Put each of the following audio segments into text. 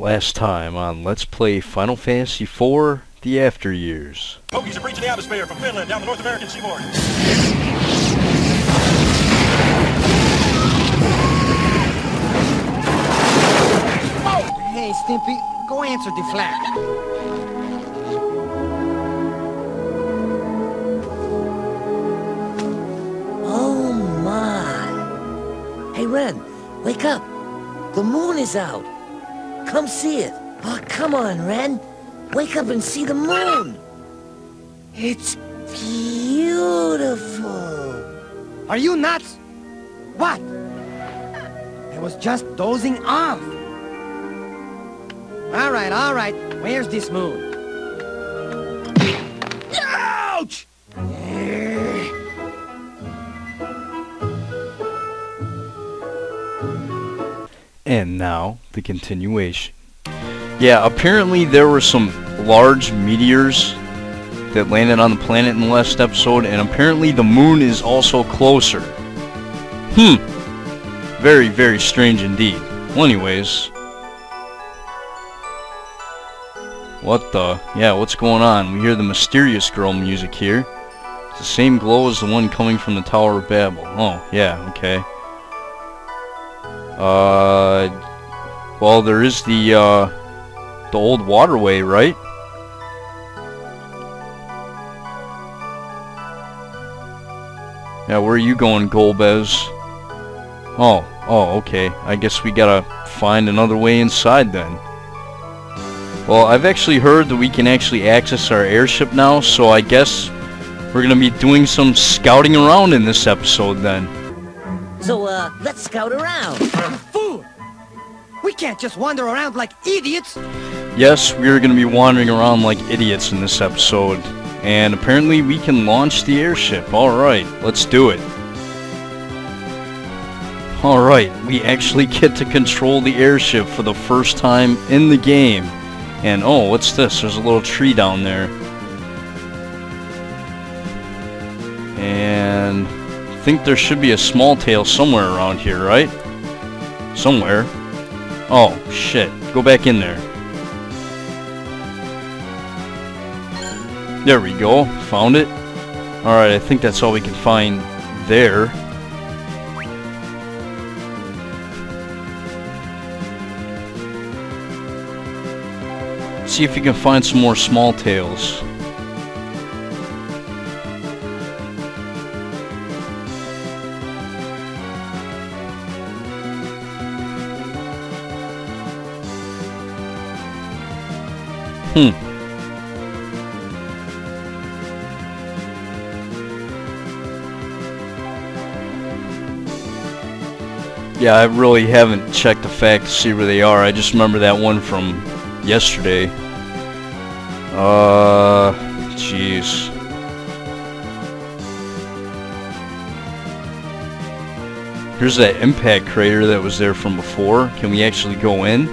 Last time on Let's Play Final Fantasy IV The After Years. Pokies are breaching the atmosphere from Finland down the North American seaboard. Hey, Stimpy, go answer the flag. Oh my! Hey Ren, wake up! The moon is out! Come see it! Oh, come on, Ren! Wake up and see the moon! It's beautiful! Are you nuts? What? I was just dozing off. All right, all right. Where's this moon? And now, the continuation. Yeah, apparently there were some large meteors that landed on the planet in the last episode, and apparently the moon is also closer. Hmm. Very, very strange indeed. Well, anyways. What the? Yeah, what's going on? We hear the Mysterious Girl music here. It's the same glow as the one coming from the Tower of Babel. Oh, yeah, okay. Uh, well, there is the, uh, the old waterway, right? Yeah, where are you going, Golbez? Oh, oh, okay. I guess we gotta find another way inside then. Well, I've actually heard that we can actually access our airship now, so I guess we're gonna be doing some scouting around in this episode then. So, uh, let's scout around. Fool! We can't just wander around like idiots. Yes, we are going to be wandering around like idiots in this episode. And apparently we can launch the airship. Alright, let's do it. Alright, we actually get to control the airship for the first time in the game. And oh, what's this? There's a little tree down there. And I think there should be a small tail somewhere around here, right? Somewhere. Oh, shit. Go back in there. There we go. Found it. Alright, I think that's all we can find there. See if you can find some more small tails. Hmm. Yeah, I really haven't checked the FAQ to see where they are. I just remember that one from yesterday. Uh, jeez. Here's that impact crater that was there from before. Can we actually go in?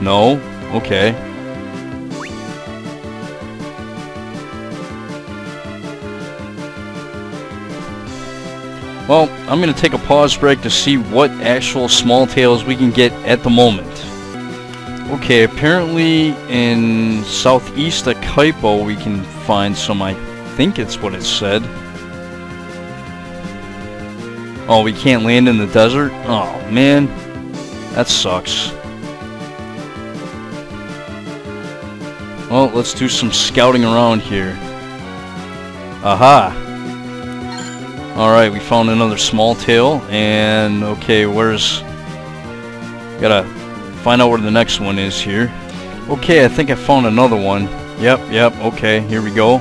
No? Okay. Well, I'm going to take a pause break to see what actual small tails we can get at the moment. Okay, apparently in southeast of Kaipo we can find some, I think it's what it said. Oh, we can't land in the desert? Oh, man. That sucks. Well, let's do some scouting around here. Aha! Alright, we found another small tail, and okay, where's... Gotta find out where the next one is here. Okay, I think I found another one. Yep, yep, okay, here we go.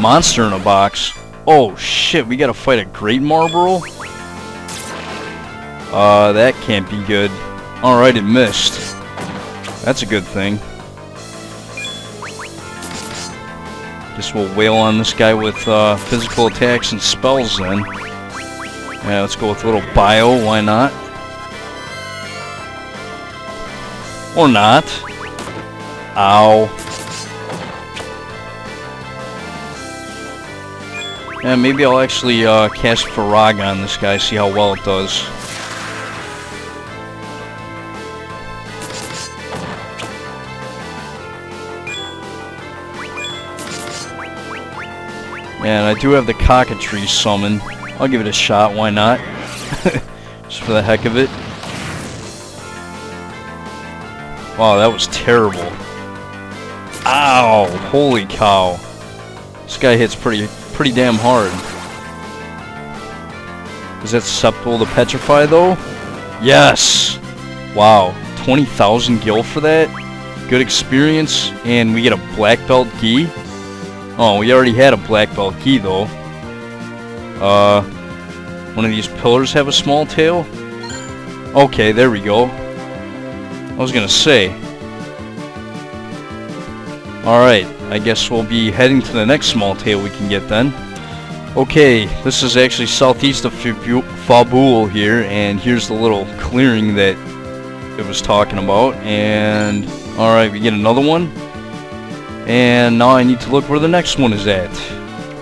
Monster in a box. Oh shit, we gotta fight a Great Malboro? Uh, that can't be good. Alright, it missed. That's a good thing. Guess we'll wail on this guy with uh, physical attacks and spells then. Yeah, let's go with a little bio, why not? Or not. Ow. Yeah, maybe I'll actually uh, cast Firaga on this guy, see how well it does. And I do have the cockatrice summon. I'll give it a shot, why not? Just for the heck of it. Wow, that was terrible. Ow! Holy cow. This guy hits pretty pretty damn hard. Is that susceptible to petrify though? Yes! Wow. 20,000 gil for that? Good experience, and we get a black belt gi? Oh, we already had a black belt gi though. Uh, one of these pillars have a small tail? Okay, there we go. I was gonna say. Alright, I guess we'll be heading to the next small tail we can get then. Okay, this is actually southeast of Fabul here, and here's the little clearing that it was talking about. And, alright, we get another one. And now I need to look where the next one is at.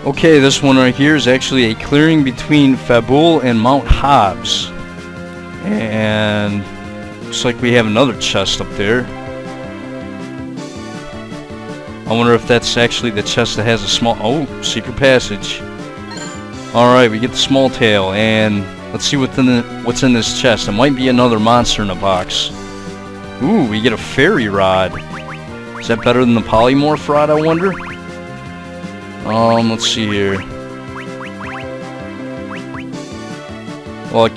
Okay, this one right here is actually a clearing between Fabul and Mount Hobbs. And looks like we have another chest up there. I wonder if that's actually the chest that has a small... Oh, secret passage. Alright, we get the small tail, and let's see what's in, the, what's in this chest. It might be another monster in a box. Ooh, we get a fairy rod. Is that better than the polymorph rod, I wonder? Um, let's see here. Well,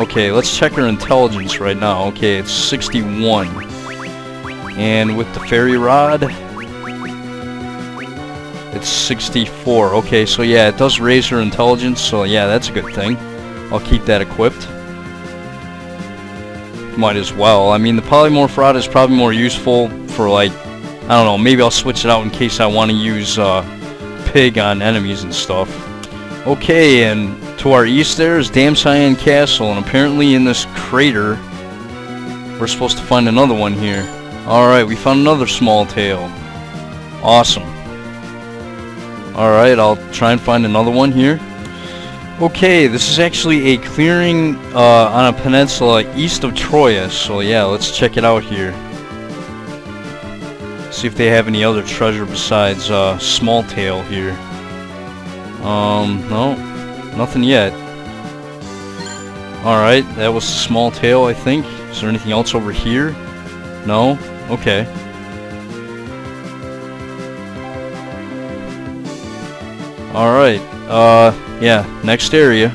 okay, let's check our intelligence right now. Okay, it's 61. And with the fairy rod, it's 64. Okay, so yeah, it does raise her intelligence, so yeah, that's a good thing. I'll keep that equipped. Might as well. I mean, the polymorph rod is probably more useful for, like, I don't know, maybe I'll switch it out in case I want to use uh, pig on enemies and stuff. Okay, and to our east there is Damcyan Castle, and apparently in this crater, we're supposed to find another one here. Alright, we found another small tail. Awesome. Alright, I'll try and find another one here. Okay, this is actually a clearing uh, on a peninsula east of Troia, so yeah, let's check it out here. See if they have any other treasure besides uh, Small Tail here. Um, no, nothing yet. Alright, that was Small Tail, I think. Is there anything else over here? No? Okay. Alright, uh, yeah, next area.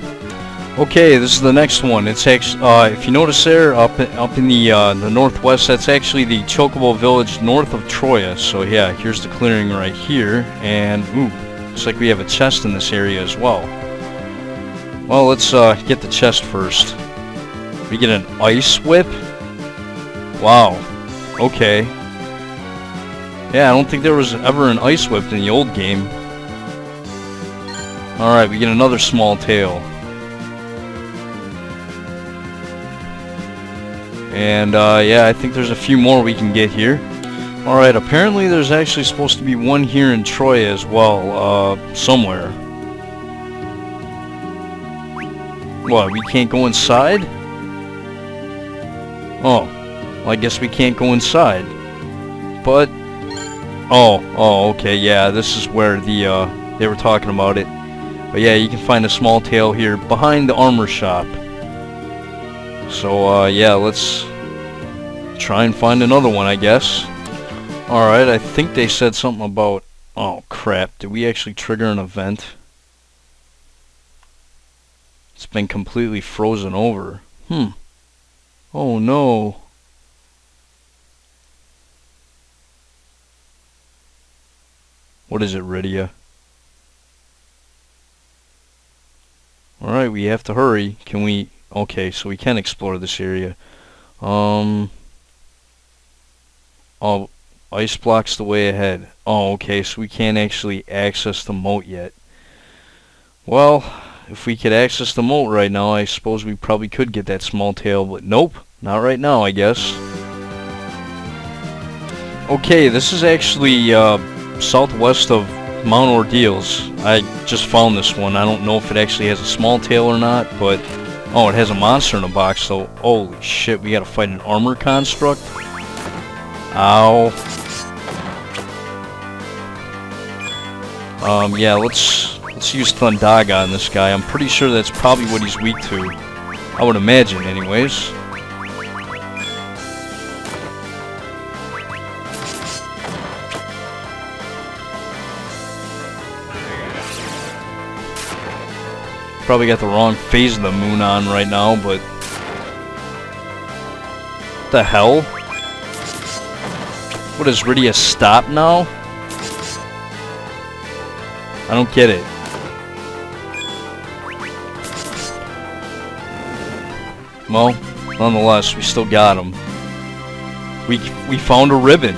Okay, this is the next one. It's actually, uh, if you notice there, up up in the uh, the northwest, that's actually the Chocobo village north of Troia. So yeah, here's the clearing right here, and ooh, looks like we have a chest in this area as well. Well, let's uh, get the chest first. We get an ice whip. Wow. Okay. Yeah, I don't think there was ever an ice whip in the old game. Alright, we get another small tail. And, uh, yeah, I think there's a few more we can get here. Alright, apparently there's actually supposed to be one here in Troy as well, uh, somewhere. What, we can't go inside? Oh, well, I guess we can't go inside. But, oh, oh, okay, yeah, this is where the, uh, they were talking about it. But yeah, you can find a small tail here behind the armor shop. So uh, yeah, let's try and find another one, I guess. Alright, I think they said something about... Oh crap, did we actually trigger an event? It's been completely frozen over. Hmm. Oh no. What is it, Rydia? Alright, we have to hurry. Can we... Okay, so we can explore this area. Um... Oh, ice blocks the way ahead. Oh, okay, so we can't actually access the moat yet. Well, if we could access the moat right now, I suppose we probably could get that small tail, but nope, not right now, I guess. Okay, this is actually uh, southwest of Mount Ordeals. I just found this one. I don't know if it actually has a small tail or not, but... Oh, it has a monster in a box, so... Holy shit, we gotta fight an armor construct? Ow. Um, yeah, let's let's use Thundaga on this guy. I'm pretty sure that's probably what he's weak to. I would imagine, anyways. Probably got the wrong phase of the moon on right now, but... What the hell? What is Rydia stop now? I don't get it. Well, nonetheless, we still got him. We we found a ribbon.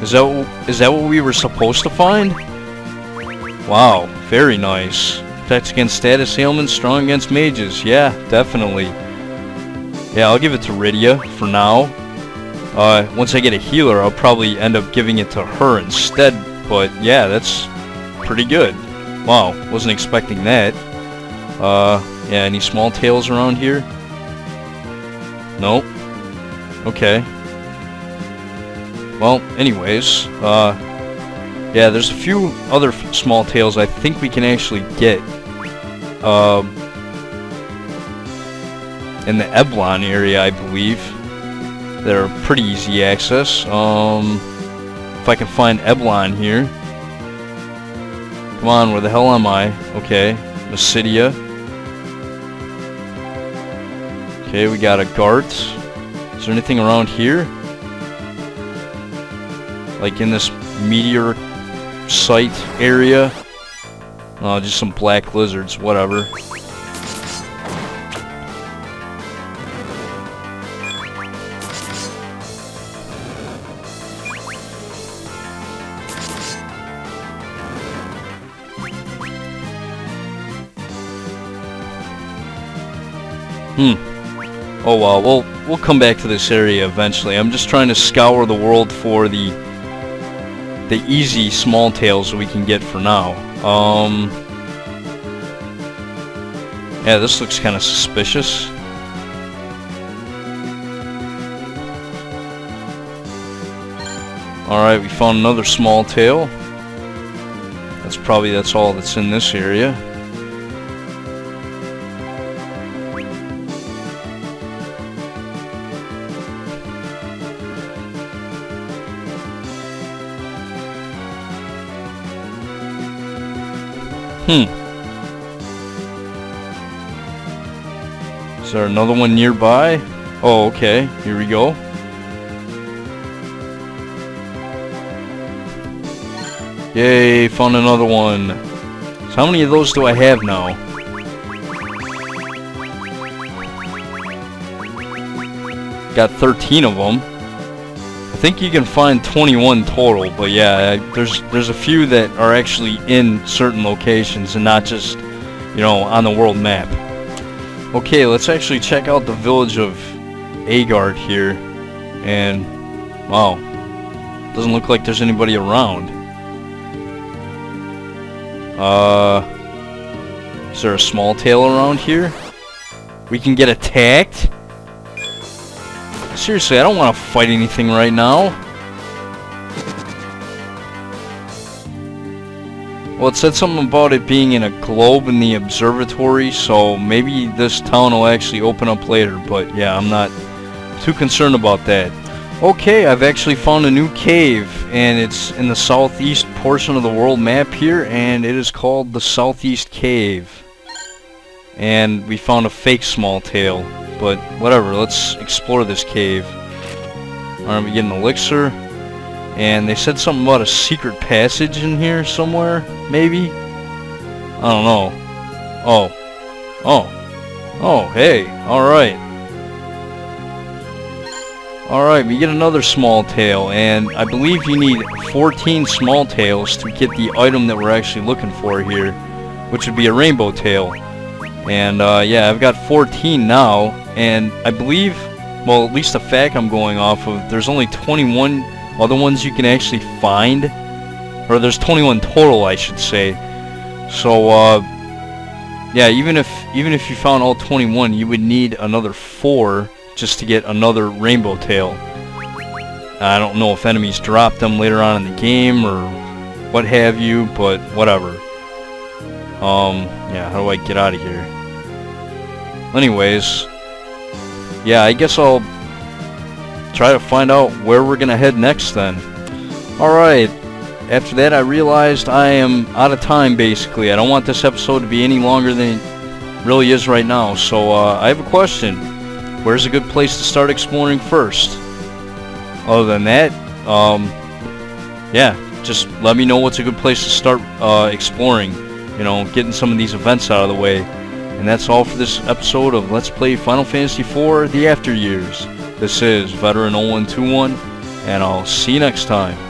Is that is that what we were supposed to find? Wow, very nice. Against status ailments, strong against mages. Yeah, definitely. Yeah, I'll give it to Rydia for now. Uh, once I get a healer, I'll probably end up giving it to her instead. But yeah, that's pretty good. Wow, wasn't expecting that. Uh, yeah, any small tails around here? Nope. Okay. Well, anyways, uh, yeah, there's a few other small tails I think we can actually get. Um, in the Eblan area, I believe. They're pretty easy access. Um, if I can find Eblan here. Come on, where the hell am I? Okay, Mysidia. Okay, we got a Gart. Is there anything around here? Like in this meteor site area? Oh, just some black lizards, whatever. Hmm. Oh well, we'll we'll come back to this area eventually. I'm just trying to scour the world for the the easy small tails we can get for now. Um. Yeah, this looks kind of suspicious. Alright, we found another small tail. That's probably that's all that's in this area. Hmm. Is there another one nearby? Oh, okay. Here we go. Yay, found another one. So how many of those do I have now? Got 13 of them. I think you can find 21 total, but yeah, there's there's a few that are actually in certain locations and not just, you know, on the world map. Okay, let's actually check out the village of Agart here. And, wow, doesn't look like there's anybody around. Uh, is there a small tail around here? We can get attacked? Seriously, I don't want to fight anything right now. Well, it said something about it being in a globe in the observatory, so maybe this town will actually open up later, but yeah, I'm not too concerned about that. Okay, I've actually found a new cave, and it's in the southeast portion of the world map here, and it is called the Southeast Cave. And we found a fake small tail, but whatever, let's explore this cave. Alright, we get an elixir, and they said something about a secret passage in here somewhere, maybe? I don't know. Oh. Oh. Oh, hey, alright. Alright, we get another small tail, and I believe you need 14 small tails to get the item that we're actually looking for here, which would be a rainbow tail. And, uh, yeah, I've got 14 now, and I believe, well, at least the FAQ I'm going off of, there's only 21 other ones you can actually find, or there's 21 total, I should say. So, uh, yeah, even if, even if you found all 21, you would need another 4 just to get another rainbow tail. I don't know if enemies drop them later on in the game or what have you, but whatever. Um, yeah, how do I get out of here? Anyways, yeah, I guess I'll try to find out where we're gonna head next then. Alright, after that I realized I am out of time basically. I don't want this episode to be any longer than it really is right now. So uh, I have a question. Where's a good place to start exploring first? Other than that, um, yeah, just let me know what's a good place to start uh, exploring. You know, getting some of these events out of the way. And that's all for this episode of Let's Play Final Fantasy IV The After Years. This is Veteran 0121, and I'll see you next time.